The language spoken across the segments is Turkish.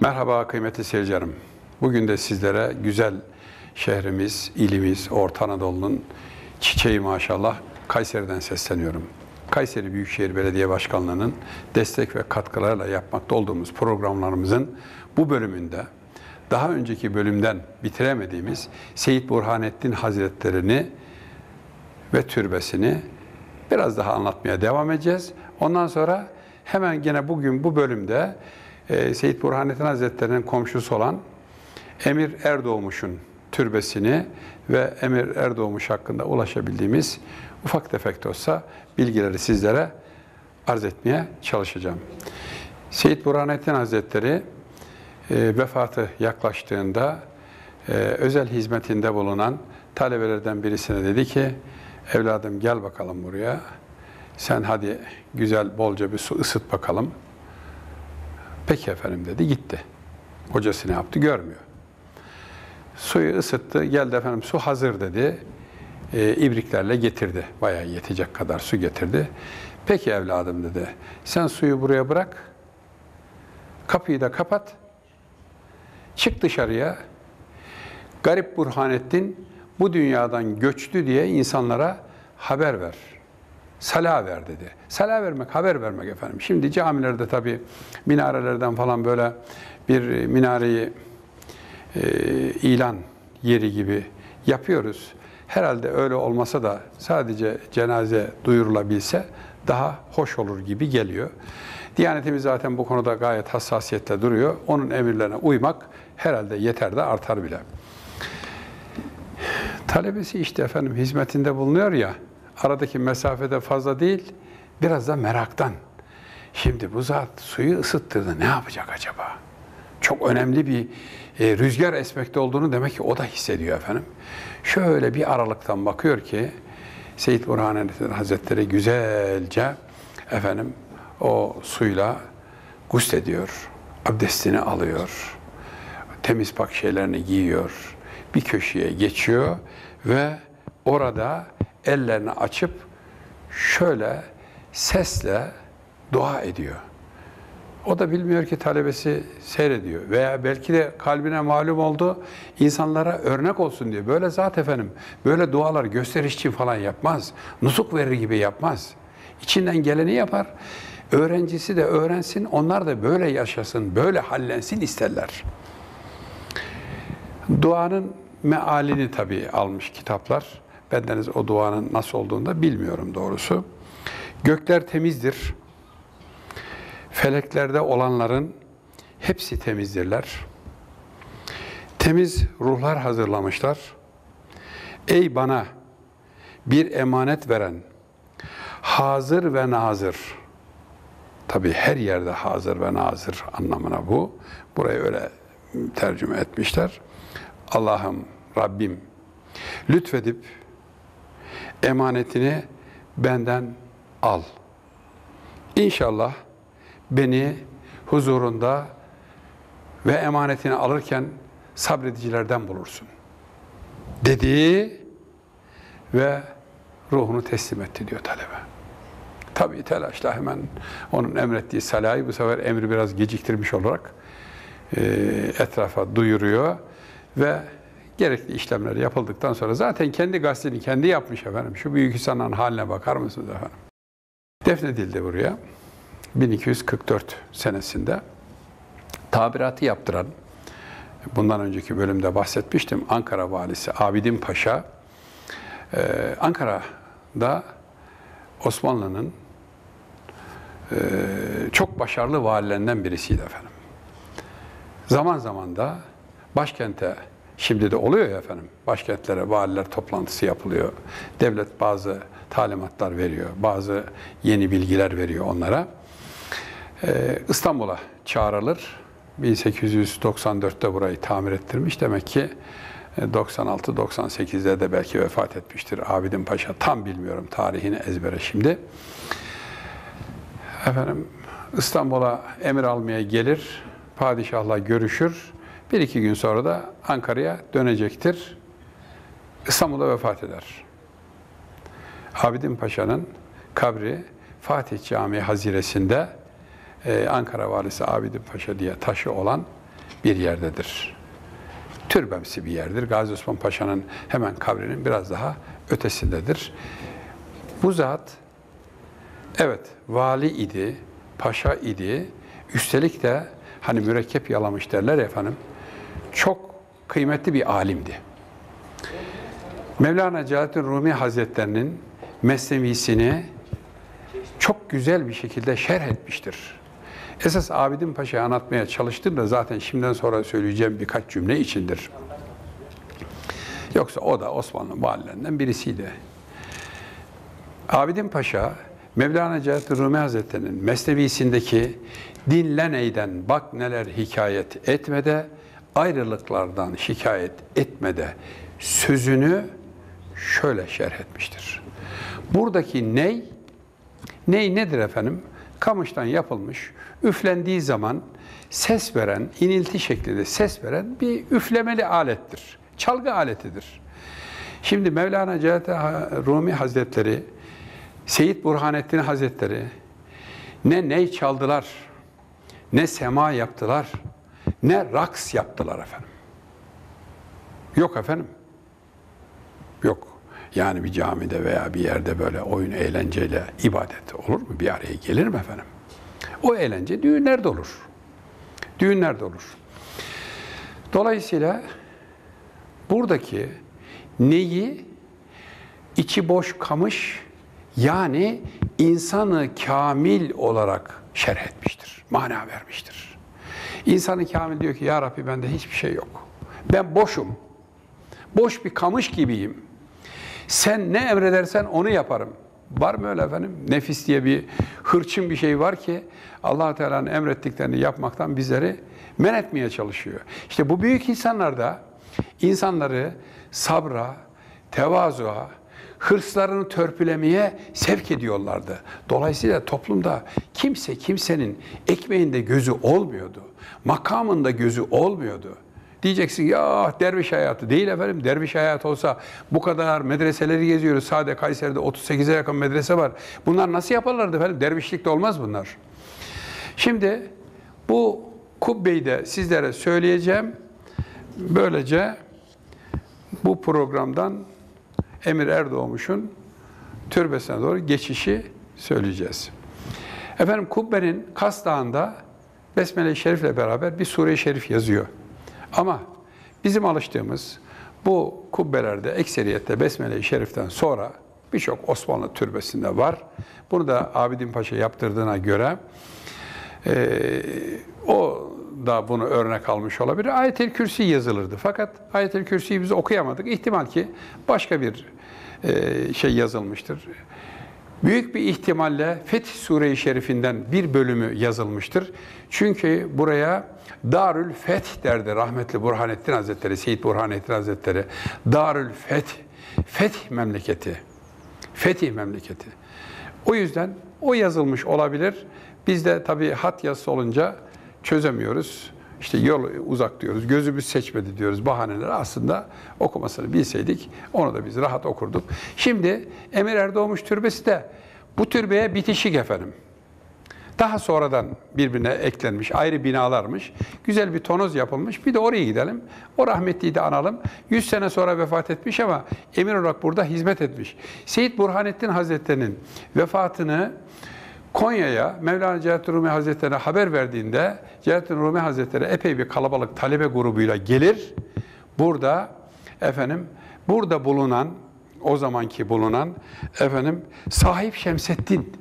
Merhaba kıymetli seyircilerim. Bugün de sizlere güzel şehrimiz, ilimiz, Orta Anadolu'nun çiçeği maşallah Kayseri'den sesleniyorum. Kayseri Büyükşehir Belediye Başkanlığı'nın destek ve katkılarıyla yapmakta olduğumuz programlarımızın bu bölümünde daha önceki bölümden bitiremediğimiz Seyit Burhanettin Hazretlerini ve türbesini biraz daha anlatmaya devam edeceğiz. Ondan sonra hemen gene bugün bu bölümde e, Seyit Burhanettin Hazretleri'nin komşusu olan Emir Erdoğmuş'un türbesini ve Emir Erdoğmuş hakkında ulaşabildiğimiz ufak tefek de olsa bilgileri sizlere arz etmeye çalışacağım. Seyit Burhanettin Hazretleri e, vefatı yaklaştığında e, özel hizmetinde bulunan talebelerden birisine dedi ki evladım gel bakalım buraya. Sen hadi güzel bolca bir su ısıt bakalım. Peki efendim dedi gitti. Hocası ne yaptı görmüyor. Suyu ısıttı geldi efendim su hazır dedi. E, ibriklerle getirdi. Bayağı yetecek kadar su getirdi. Peki evladım dedi. Sen suyu buraya bırak. Kapıyı da kapat. Çık dışarıya. Garip Burhanettin bu dünyadan göçtü diye insanlara haber ver. Sala ver dedi. Sala vermek, haber vermek efendim. Şimdi camilerde tabi minarelerden falan böyle bir minareyi e, ilan yeri gibi yapıyoruz. Herhalde öyle olmasa da sadece cenaze duyurulabilse daha hoş olur gibi geliyor. Diyanetimiz zaten bu konuda gayet hassasiyetle duruyor. Onun emirlerine uymak herhalde yeter de artar bile. Talebesi işte efendim hizmetinde bulunuyor ya, aradaki mesafede fazla değil, biraz da meraktan. Şimdi bu zat suyu ısıttırdı, ne yapacak acaba? Çok önemli bir e, rüzgar esmekte olduğunu demek ki o da hissediyor efendim. Şöyle bir aralıktan bakıyor ki, Seyyid Burhanettin Hazretleri güzelce efendim o suyla ediyor, abdestini alıyor, temiz pak şeylerini giyiyor, bir köşeye geçiyor ve orada ellerini açıp şöyle sesle dua ediyor. O da bilmiyor ki talebesi seyrediyor veya belki de kalbine malum oldu insanlara örnek olsun diye. Böyle zat efendim böyle dualar gösteriş için falan yapmaz. Nusuk verir gibi yapmaz. İçinden geleni yapar. Öğrencisi de öğrensin, onlar da böyle yaşasın, böyle hallensin isterler. Duanın mealini tabii almış kitaplar. Bendeniz o duanın nasıl olduğunu da bilmiyorum doğrusu. Gökler temizdir. Feleklerde olanların hepsi temizdirler. Temiz ruhlar hazırlamışlar. Ey bana bir emanet veren, hazır ve nazır. Tabi her yerde hazır ve nazır anlamına bu. Burayı öyle tercüme etmişler. Allah'ım, Rabbim lütfedip emanetini benden al. İnşallah beni huzurunda ve emanetini alırken sabredicilerden bulursun. Dedi ve ruhunu teslim etti diyor talebe. Tabii telaşla hemen onun emrettiği salayı bu sefer emri biraz geciktirmiş olarak etrafa duyuruyor ve gerekli işlemler yapıldıktan sonra zaten kendi gazetini kendi yapmış efendim. Şu büyük insanların haline bakar mısınız efendim? Defnedildi buraya. 1244 senesinde tabiratı yaptıran, bundan önceki bölümde bahsetmiştim, Ankara valisi Abidin Paşa, ee, Ankara'da Osmanlı'nın e, çok başarılı valilerinden birisiydi efendim. Zaman zaman da başkente Şimdi de oluyor ya efendim. Başkentlere valiler toplantısı yapılıyor. Devlet bazı talimatlar veriyor. Bazı yeni bilgiler veriyor onlara. Ee, İstanbul'a çağrılır. 1894'te burayı tamir ettirmiş. Demek ki 96-98'de e, de belki vefat etmiştir Abidin Paşa. Tam bilmiyorum tarihini ezbere şimdi. Efendim İstanbul'a emir almaya gelir. Padişahla görüşür. Bir iki gün sonra da Ankara'ya dönecektir. İstanbul'da vefat eder. Abidin Paşa'nın kabri Fatih Camii haziresinde e, Ankara valisi Abidin Paşa diye taşı olan bir yerdedir. Türbemsi bir yerdir. Gazi Osman Paşa'nın hemen kabrinin biraz daha ötesindedir. Bu zat evet vali idi, paşa idi. Üstelik de hani mürekkep yalamış derler efendim. Çok kıymetli bir alimdi. Mevlana Celaleddin Rumi Hazretlerinin mesnevisini çok güzel bir şekilde şerh etmiştir. Esas Abidin Paşa'yı anlatmaya çalıştığımda zaten şimdiden sonra söyleyeceğim birkaç cümle içindir. Yoksa o da Osmanlı valilerinden birisiydi. Abidin Paşa, Mevlana Celaleddin Rumi Hazretleri'nin mesnevisindeki dinlen eyden bak neler hikayet etmede, ayrılıklardan şikayet etmede sözünü şöyle şerh etmiştir. Buradaki ney, ney nedir efendim? Kamıştan yapılmış, üflendiği zaman ses veren, inilti şeklinde ses veren bir üflemeli alettir. Çalgı aletidir. Şimdi Mevlana Celaleddin Rumi Hazretleri, Seyyid Burhanettin Hazretleri ne ney çaldılar, ne sema yaptılar, ne raks yaptılar efendim. Yok efendim. Yok. Yani bir camide veya bir yerde böyle oyun eğlenceyle ibadet olur mu? Bir araya gelir mi efendim? O eğlence düğünlerde olur. Düğünlerde olur. Dolayısıyla buradaki neyi içi boş kamış yani insanı kamil olarak şerh etmiştir. Mana vermiştir. İnsanı kamil diyor ki ya Rabbi bende hiçbir şey yok. Ben boşum. Boş bir kamış gibiyim. Sen ne emredersen onu yaparım. Var mı öyle efendim? Nefis diye bir hırçın bir şey var ki allah Teala'nın emrettiklerini yapmaktan bizleri men etmeye çalışıyor. İşte bu büyük insanlar da insanları sabra, tevazuğa, hırslarını törpülemeye sevk ediyorlardı. Dolayısıyla toplumda kimse kimsenin ekmeğinde gözü olmuyordu. Makamında gözü olmuyordu. Diyeceksin ya derviş hayatı değil efendim. Derviş hayatı olsa bu kadar medreseleri geziyoruz. Sade Kayseri'de 38'e yakın medrese var. Bunlar nasıl yaparlardı efendim? Dervişlikte olmaz bunlar. Şimdi bu kubbeyi de sizlere söyleyeceğim. Böylece bu programdan Emir Erdoğmuş'un türbesine doğru geçişi söyleyeceğiz. Efendim kubbenin Kas Dağı'nda Besmele-i Şerif'le beraber bir sure-i şerif yazıyor. Ama bizim alıştığımız bu kubbelerde ekseriyette Besmele-i Şerif'ten sonra birçok Osmanlı türbesinde var. Bunu da Abidin Paşa yaptırdığına göre e, o da bunu örnek almış olabilir. Ayet-el Kürsi yazılırdı. Fakat Ayet-el Kürsi'yi biz okuyamadık. İhtimal ki başka bir e, şey yazılmıştır. Büyük bir ihtimalle Fetih Sure-i Şerifinden bir bölümü yazılmıştır. Çünkü buraya Darül Feth derdi rahmetli Burhanettin Hazretleri, Seyyid Burhanettin Hazretleri. Darül Feth, Fetih memleketi. Fetih memleketi. O yüzden o yazılmış olabilir. Biz de tabii hat yazısı olunca çözemiyoruz. İşte yol uzak diyoruz, gözümüz seçmedi diyoruz bahaneler. Aslında okumasını bilseydik onu da biz rahat okurduk. Şimdi Emir Erdoğmuş Türbesi de bu türbeye bitişik efendim. Daha sonradan birbirine eklenmiş ayrı binalarmış. Güzel bir tonoz yapılmış. Bir de oraya gidelim. O rahmetliyi de analım. 100 sene sonra vefat etmiş ama emir olarak burada hizmet etmiş. Seyyid Burhanettin Hazretleri'nin vefatını Konya'ya Mevlana Celaleddin Rumi Hazretleri'ne haber verdiğinde Celaleddin Rumi Hazretleri epey bir kalabalık talebe grubuyla gelir. Burada efendim burada bulunan o zamanki bulunan efendim sahip Şemseddin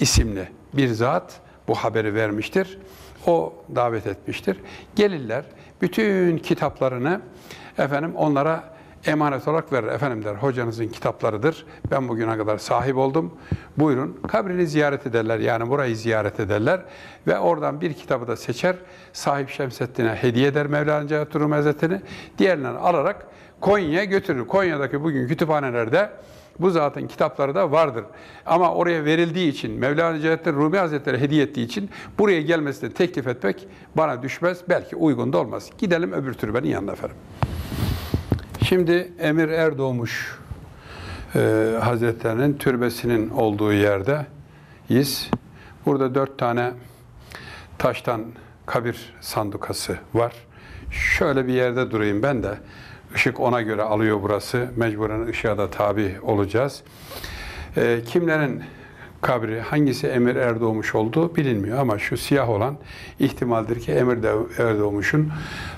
isimli bir zat bu haberi vermiştir. O davet etmiştir. Gelirler bütün kitaplarını efendim onlara emanet olarak verir. Efendim der hocanızın kitaplarıdır. Ben bugüne kadar sahip oldum. Buyurun kabrini ziyaret ederler. Yani burayı ziyaret ederler. Ve oradan bir kitabı da seçer. Sahip Şemseddin'e hediye eder Mevlana Celaleddin Rumi. Diğerlerini alarak Konya'ya götürür. Konya'daki bugün kütüphanelerde bu zatın kitapları da vardır. Ama oraya verildiği için, Mevlana Celaleddin Rumi Hazretleri hediye ettiği için buraya gelmesini teklif etmek bana düşmez. Belki uygun da olmaz. Gidelim öbür türbenin yanına efendim. Şimdi Emir Erdoğmuş e, Hazretlerinin türbesinin olduğu yerdeyiz. Burada dört tane taştan kabir sandukası var. şöyle bir yerde durayım ben de. Işık ona göre alıyor burası. Mecburen ışığa da tabi olacağız. Ee, kimlerin kabri hangisi Emir Erdoğmuş olduğu bilinmiyor ama şu siyah olan ihtimaldir ki Emir Erdoğmuş'un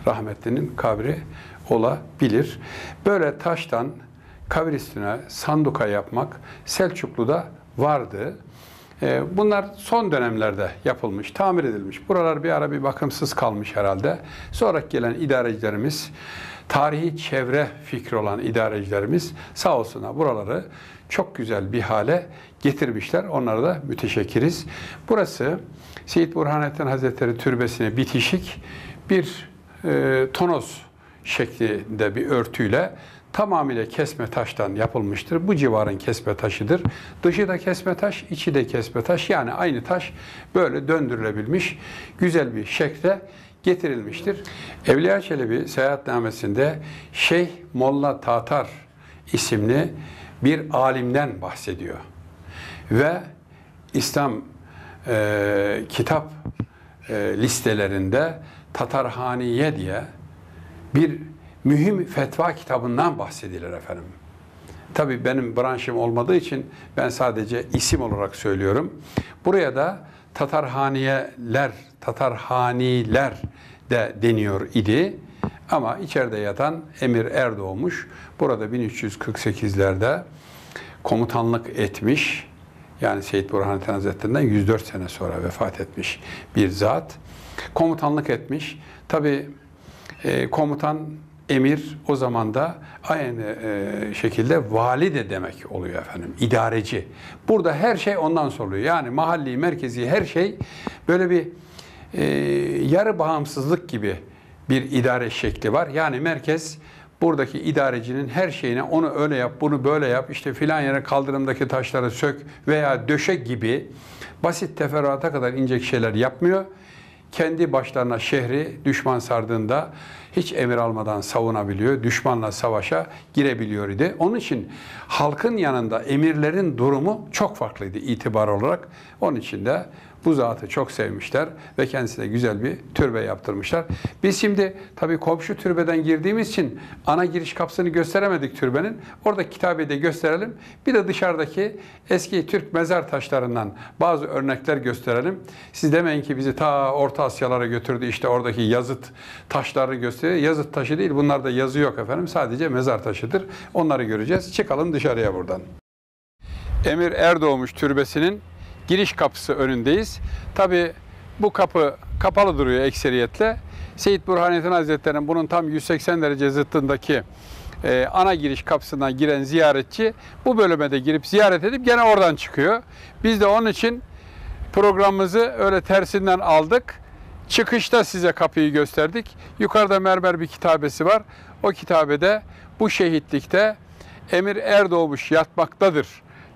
rahmetlinin kabri olabilir. Böyle taştan kabir üstüne sanduka yapmak Selçuklu'da vardı. Ee, Bunlar son dönemlerde yapılmış, tamir edilmiş. Buralar bir ara bir bakımsız kalmış herhalde. Sonra gelen idarecilerimiz, tarihi çevre fikri olan idarecilerimiz sağ olsunlar buraları çok güzel bir hale getirmişler. Onlara da müteşekkiriz. Burası Seyit Burhanettin Hazretleri Türbesi'ne bitişik bir e, tonoz şeklinde bir örtüyle tamamıyla kesme taştan yapılmıştır. Bu civarın kesme taşıdır. Dışı da kesme taş, içi de kesme taş. Yani aynı taş böyle döndürülebilmiş güzel bir şekle getirilmiştir. Evliya Çelebi seyahatnamesinde Şeyh Molla Tatar isimli bir alimden bahsediyor. Ve İslam e, kitap e, listelerinde Tatarhaniye diye bir mühim fetva kitabından bahsedilir efendim. Tabii benim branşım olmadığı için ben sadece isim olarak söylüyorum. Buraya da Tatarhaniyeler, Tatarhaniler de deniyor idi. Ama içeride yatan Emir Erdoğmuş burada 1348'lerde komutanlık etmiş. Yani Seyyid Burhanettin Hazretleri'nden 104 sene sonra vefat etmiş bir zat. Komutanlık etmiş. Tabi e, komutan, emir o zaman da aynı e, şekilde vali de demek oluyor efendim. İdareci. Burada her şey ondan soruluyor. Yani mahalli, merkezi her şey böyle bir e, yarı bağımsızlık gibi bir idare şekli var. Yani merkez buradaki idarecinin her şeyine onu öyle yap, bunu böyle yap, işte filan yere kaldırımdaki taşları sök veya döşe gibi basit teferruata kadar ince şeyler yapmıyor. Kendi başlarına şehri düşman sardığında hiç emir almadan savunabiliyor, düşmanla savaşa girebiliyor idi. Onun için halkın yanında emirlerin durumu çok farklıydı itibar olarak. Onun için de bu zatı çok sevmişler ve kendisine güzel bir türbe yaptırmışlar. Biz şimdi tabii komşu türbeden girdiğimiz için ana giriş kapısını gösteremedik türbenin. Orada kitabeyi de gösterelim. Bir de dışarıdaki eski Türk mezar taşlarından bazı örnekler gösterelim. Siz demeyin ki bizi ta Orta Asyalara götürdü işte oradaki yazıt taşları gösteriyor. Yazıt taşı değil bunlarda yazı yok efendim. Sadece mezar taşıdır. Onları göreceğiz. Çıkalım dışarıya buradan. Emir Erdoğmuş Türbesi'nin giriş kapısı önündeyiz. Tabi bu kapı kapalı duruyor ekseriyetle. Seyit Burhanettin Hazretleri'nin bunun tam 180 derece zıttındaki e, ana giriş kapısından giren ziyaretçi bu bölüme de girip ziyaret edip gene oradan çıkıyor. Biz de onun için programımızı öyle tersinden aldık. Çıkışta size kapıyı gösterdik. Yukarıda mermer bir kitabesi var. O kitabede bu şehitlikte Emir Erdoğmuş yatmaktadır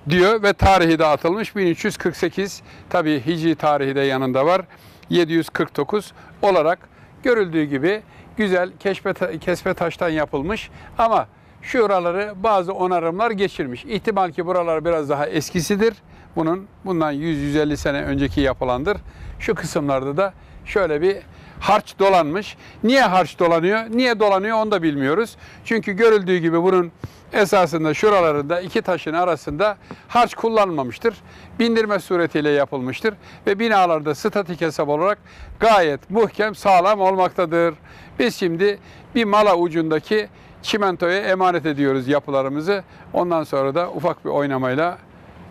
diyor ve tarihi de atılmış 1348 tabi Hicri tarihi de yanında var 749 olarak görüldüğü gibi güzel keşfe, kesme taştan yapılmış ama şuraları bazı onarımlar geçirmiş. İhtimal ki buralar biraz daha eskisidir. Bunun bundan 100-150 sene önceki yapılandır. Şu kısımlarda da şöyle bir harç dolanmış. Niye harç dolanıyor? Niye dolanıyor onu da bilmiyoruz. Çünkü görüldüğü gibi bunun esasında şuralarında iki taşın arasında harç kullanılmamıştır. Bindirme suretiyle yapılmıştır ve binalarda statik hesap olarak gayet muhkem sağlam olmaktadır. Biz şimdi bir mala ucundaki çimentoya emanet ediyoruz yapılarımızı. Ondan sonra da ufak bir oynamayla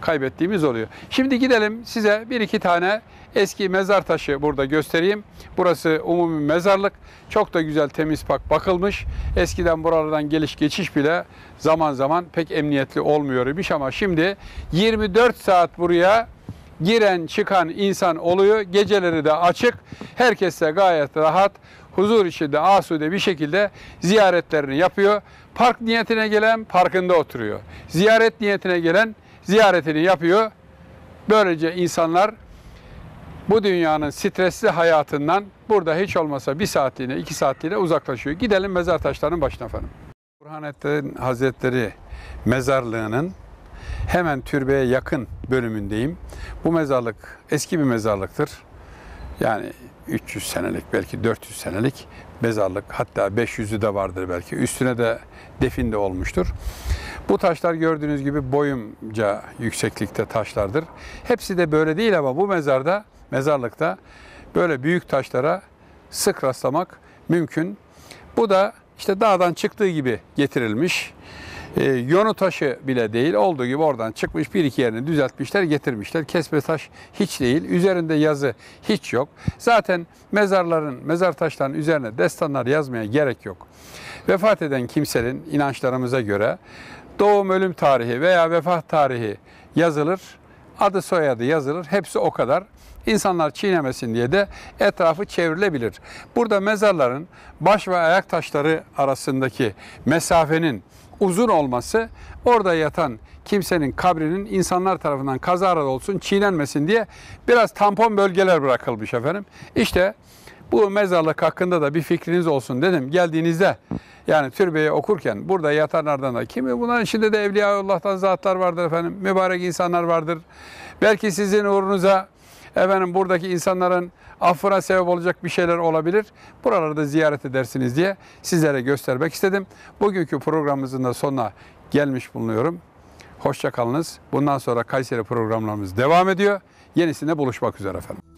kaybettiğimiz oluyor. Şimdi gidelim size bir iki tane eski mezar taşı burada göstereyim. Burası umumi mezarlık. Çok da güzel temiz pak bakılmış. Eskiden buralardan geliş geçiş bile zaman zaman pek emniyetli olmuyor imiş ama şimdi 24 saat buraya giren çıkan insan oluyor. Geceleri de açık. Herkes de gayet rahat, huzur içinde asude bir şekilde ziyaretlerini yapıyor. Park niyetine gelen parkında oturuyor. Ziyaret niyetine gelen ziyaretini yapıyor. Böylece insanlar bu dünyanın stresli hayatından burada hiç olmasa bir saatliğine, iki saatliğine uzaklaşıyor. Gidelim mezar taşlarının başına efendim. Burhanettin Hazretleri mezarlığının hemen türbeye yakın bölümündeyim. Bu mezarlık eski bir mezarlıktır. Yani 300 senelik belki 400 senelik mezarlık hatta 500'ü de vardır belki. Üstüne de defin de olmuştur. Bu taşlar gördüğünüz gibi boyumca yükseklikte taşlardır. Hepsi de böyle değil ama bu mezarda, mezarlıkta böyle büyük taşlara sık rastlamak mümkün. Bu da işte dağdan çıktığı gibi getirilmiş. E, yonu taşı bile değil, olduğu gibi oradan çıkmış bir iki yerini düzeltmişler, getirmişler. Kesme taş hiç değil, üzerinde yazı hiç yok. Zaten mezarların, mezar taşlarının üzerine destanlar yazmaya gerek yok. Vefat eden kimsenin inançlarımıza göre doğum ölüm tarihi veya vefat tarihi yazılır, adı soyadı yazılır, hepsi o kadar. İnsanlar çiğnemesin diye de etrafı çevrilebilir. Burada mezarların baş ve ayak taşları arasındaki mesafenin uzun olması orada yatan kimsenin kabrinin insanlar tarafından kazara olsun çiğnenmesin diye biraz tampon bölgeler bırakılmış efendim. İşte mezarlık hakkında da bir fikriniz olsun dedim. Geldiğinizde yani türbeyi okurken burada yatanlardan da kimi bunların içinde de Evliyaullah'tan zatlar vardır efendim. Mübarek insanlar vardır. Belki sizin uğrunuza efendim buradaki insanların affına sebep olacak bir şeyler olabilir. Buraları da ziyaret edersiniz diye sizlere göstermek istedim. Bugünkü programımızın da sonuna gelmiş bulunuyorum. Hoşça kalınız. Bundan sonra Kayseri programlarımız devam ediyor. Yenisinde buluşmak üzere efendim.